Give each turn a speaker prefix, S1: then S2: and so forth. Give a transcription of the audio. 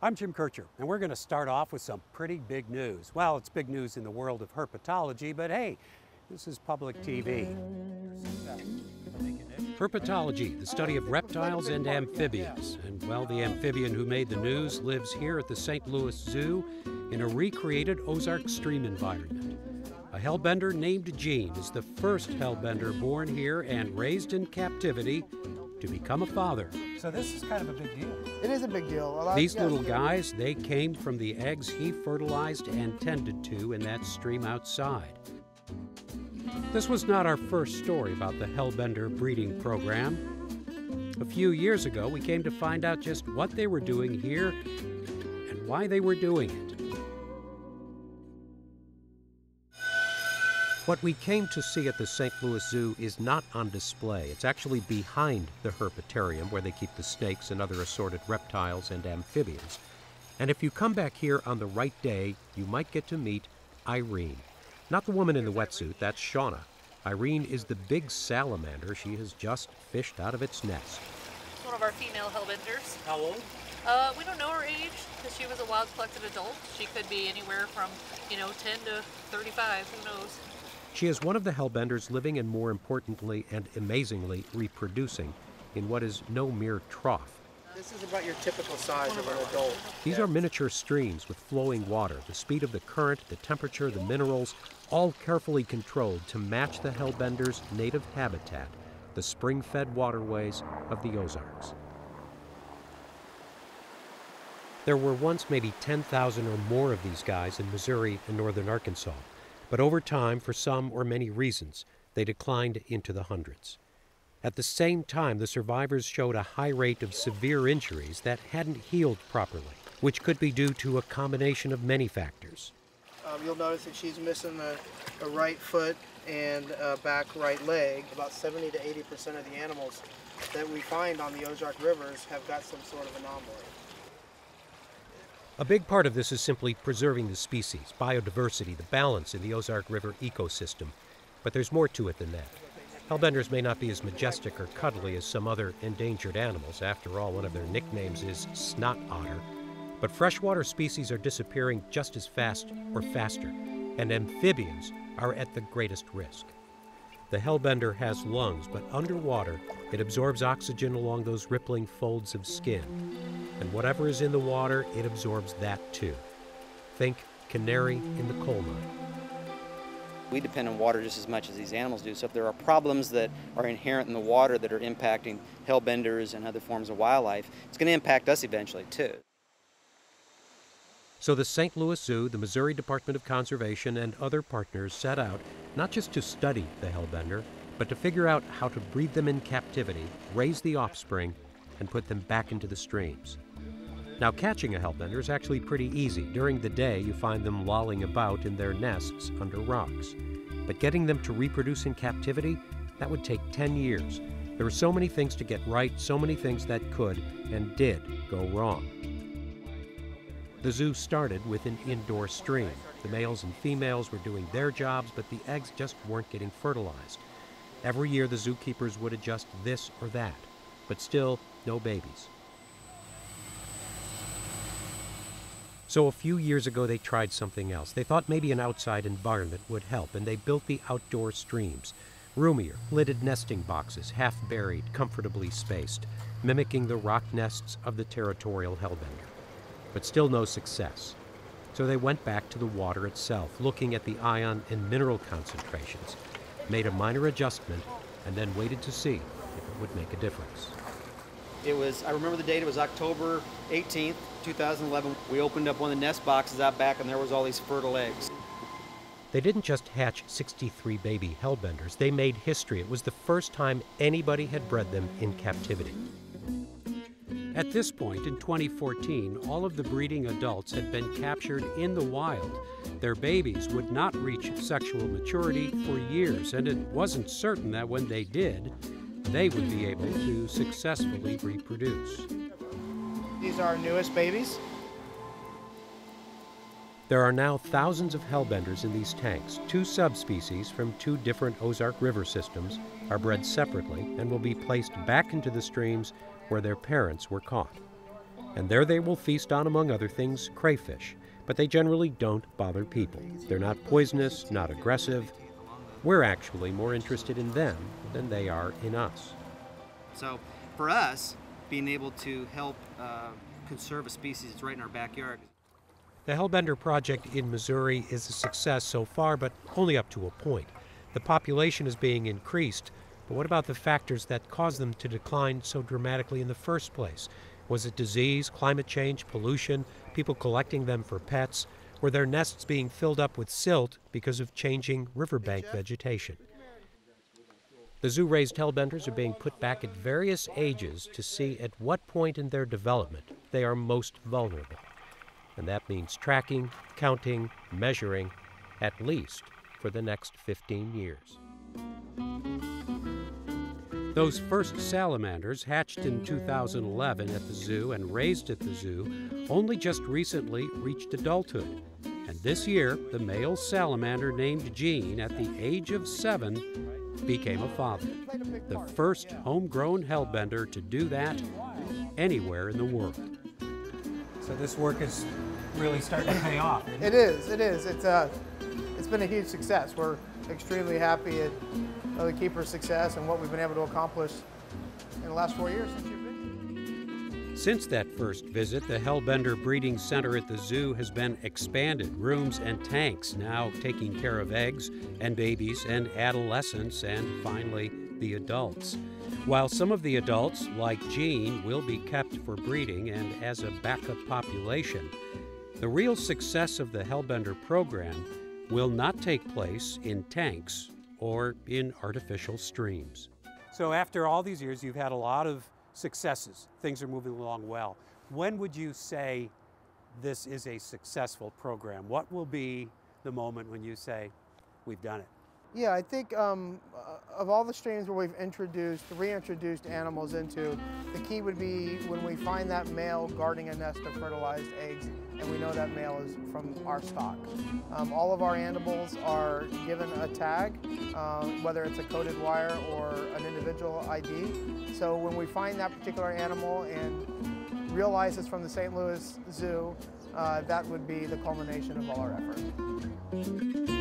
S1: I'm Jim Kirchherr, and we're going to start off with some pretty big news. Well, it's big news in the world of herpetology, but hey, this is public TV. Herpetology, the study of reptiles and amphibians. And well, the amphibian who made the news lives here at the St. Louis Zoo in a recreated Ozark stream environment. A hellbender named Gene is the first hellbender born here and raised in captivity to become a father. So this is kind of a big deal.
S2: It is a big deal. A lot-
S1: These
S2: yes,
S1: little guys, they came from the eggs he fertilized and tended to in that stream outside. This was not our first story about the Hellbender breeding program. A few years ago, we came to find out just what they were doing here and why they were doing it. What we came to see at the St. Louis Zoo is not on display. It's actually behind the herpetarium where they keep the snakes and other assorted reptiles and amphibians. And if you come back here on the right day, you might get to meet Irene. Not the woman in the wetsuit, that's Shauna. Irene is the big salamander she has just fished out of its nest.
S3: One of our female hellbenders.
S1: How old?
S3: Uh, we don't know her age because she was a wild collected adult. She could be anywhere from, you know, 10 to 35. Who knows?
S1: She is one of the hellbenders living and more importantly and amazingly reproducing in what is no mere trough.
S2: This is about your typical size of an adult.
S1: These are miniature streams with flowing water, the speed of the current, the temperature, the minerals, all carefully controlled to match the hellbender's native habitat, the spring fed waterways of the Ozarks. There were once maybe 10,000 or more of these guys in Missouri and northern Arkansas, but over time, for some or many reasons, they declined into the hundreds. At the same time, the survivors showed a high rate of severe injuries that hadn't healed properly, which could be due to a combination of many factors.
S2: Um, you'll notice that she's missing a, a right foot and a back right leg. About 70 to 80 percent of the animals that we find on the Ozark rivers have got some sort of anomaly.
S1: A big part of this is simply preserving the species, biodiversity, the balance in the Ozark River ecosystem. But there's more to it than that. Hellbenders may not be as majestic or cuddly as some other endangered animals. After all, one of their nicknames is snot otter. But freshwater species are disappearing just as fast or faster, and amphibians are at the greatest risk. The hellbender has lungs, but underwater, it absorbs oxygen along those rippling folds of skin. And whatever is in the water, it absorbs that too. Think canary in the coal mine.
S4: We depend on water just as much as these animals do. So if there are problems that are inherent in the water that are impacting hellbenders and other forms of wildlife, it's going to impact us eventually too.
S1: So the St. Louis Zoo, the Missouri Department of Conservation, and other partners set out not just to study the hellbender, but to figure out how to breed them in captivity, raise the offspring, and put them back into the streams. Now, catching a hellbender is actually pretty easy. During the day, you find them lolling about in their nests under rocks. But getting them to reproduce in captivity, that would take 10 years. There were so many things to get right, so many things that could and did go wrong. The zoo started with an indoor stream. The males and females were doing their jobs, but the eggs just weren't getting fertilized. Every year, the zookeepers would adjust this or that, but still, no babies. So a few years ago, they tried something else. They thought maybe an outside environment would help, and they built the outdoor streams. Roomier, lidded nesting boxes, half buried, comfortably spaced, mimicking the rock nests of the territorial hellbender. But still no success. So they went back to the water itself, looking at the ion and mineral concentrations, made a minor adjustment, and then waited to see if it would make a difference.
S4: It was, I remember the date, it was October 18th, 2011. We opened up one of the nest boxes out back and there was all these fertile eggs.
S1: They didn't just hatch 63 baby hellbenders, they made history. It was the first time anybody had bred them in captivity. At this point in 2014, all of the breeding adults had been captured in the wild. Their babies would not reach sexual maturity for years, and it wasn't certain that when they did, they would be able to successfully reproduce.
S2: These are our newest babies.
S1: There are now thousands of hellbenders in these tanks. Two subspecies from two different Ozark River systems are bred separately and will be placed back into the streams where their parents were caught. And there they will feast on, among other things, crayfish. But they generally don't bother people. They're not poisonous, not aggressive. We're actually more interested in them than they are in us.
S4: So for us, being able to help uh, conserve a species that's right in our backyard.
S1: The Hellbender project in Missouri is a success so far, but only up to a point. The population is being increased, but what about the factors that caused them to decline so dramatically in the first place? Was it disease, climate change, pollution, people collecting them for pets? Were their nests being filled up with silt because of changing riverbank vegetation? The zoo raised hellbenders are being put back at various ages to see at what point in their development they are most vulnerable. And that means tracking, counting, measuring, at least for the next 15 years. Those first salamanders, hatched in 2011 at the zoo and raised at the zoo, only just recently reached adulthood. And this year, the male salamander named Gene, at the age of seven, became a father. The first homegrown hellbender to do that anywhere in the world. So this work is really starting to pay off.
S2: It is, it is. It's, uh, it's been a huge success. We're extremely happy at uh, the keeper's success and what we've been able to accomplish in the last four years since you've been. here.
S1: Since that first visit, the Hellbender Breeding Center at the zoo has been expanded. Rooms and tanks now taking care of eggs and babies and adolescents and finally the adults. While some of the adults, like Gene, will be kept for breeding and as a backup population, the real success of the Hellbender program will not take place in tanks or in artificial streams. So, after all these years, you've had a lot of successes. Things are moving along well. When would you say this is a successful program? What will be the moment when you say, we've done it?
S2: Yeah, I think um, uh, of all the streams where we've introduced, reintroduced animals into, the key would be when we find that male guarding a nest of fertilized eggs, and we know that male is from our stock. Um, all of our animals are given a tag, uh, whether it's a coded wire or an individual ID. So when we find that particular animal and realize it's from the St. Louis Zoo, uh, that would be the culmination of all our effort.